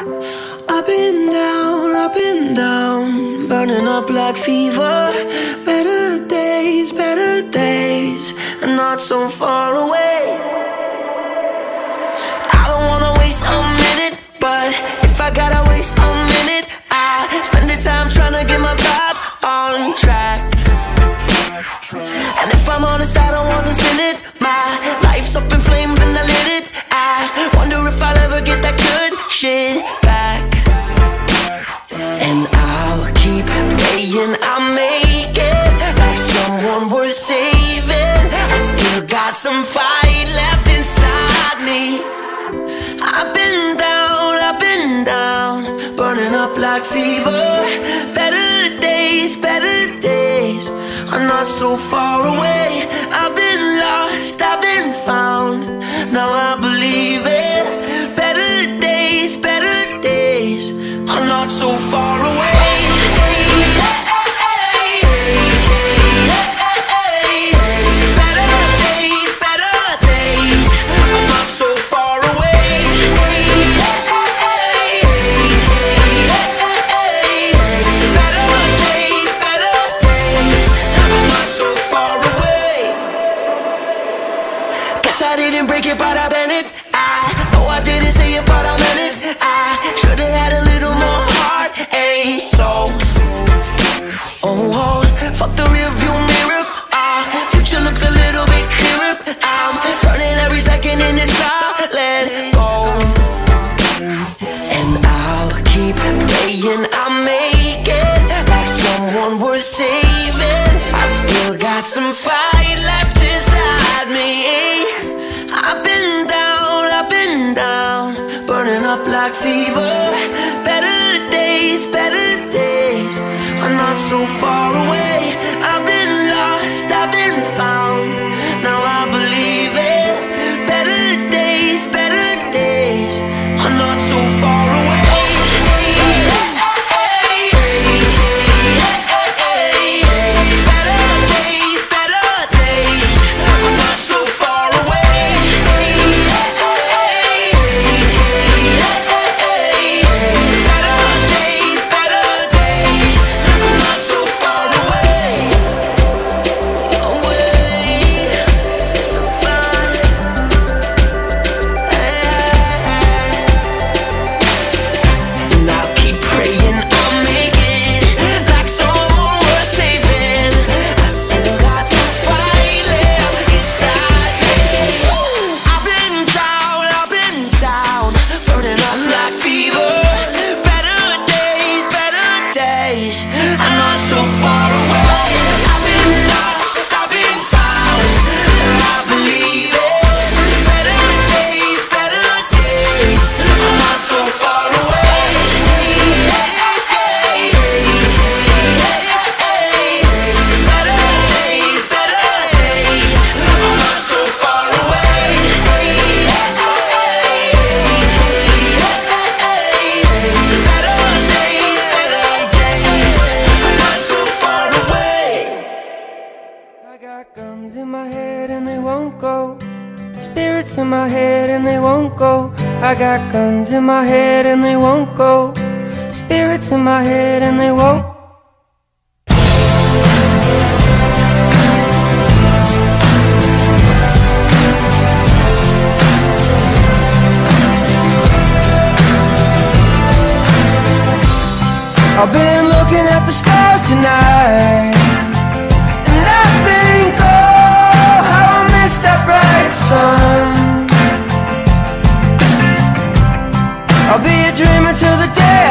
I've been down, I've been down, burning up like fever. Better days, better days, and not so far away. I don't wanna waste a minute, but if I gotta waste a minute, I spend the time trying to get my vibe on track. And if I'm honest, I don't wanna spin it. My life's up some fight left inside me. I've been down, I've been down, burning up like fever. Better days, better days are not so far away. I've I didn't break it, but I bent it. I know I didn't say it, but I meant it. I should've had a little more heart, ain't so. Oh, oh, fuck the rear view mirror. Our future looks a little bit clearer. I'm turning every second in this silent go. And I'll keep praying I make it like someone worth saving. I still got some fight like fever. Better days, better days are not so far away. Far in my head and they won't go. Spirits in my head and they won't go. I got guns in my head and they won't go. Spirits in my head and they won't. I've been looking at the stars tonight. Sun. I'll be a dreamer till the day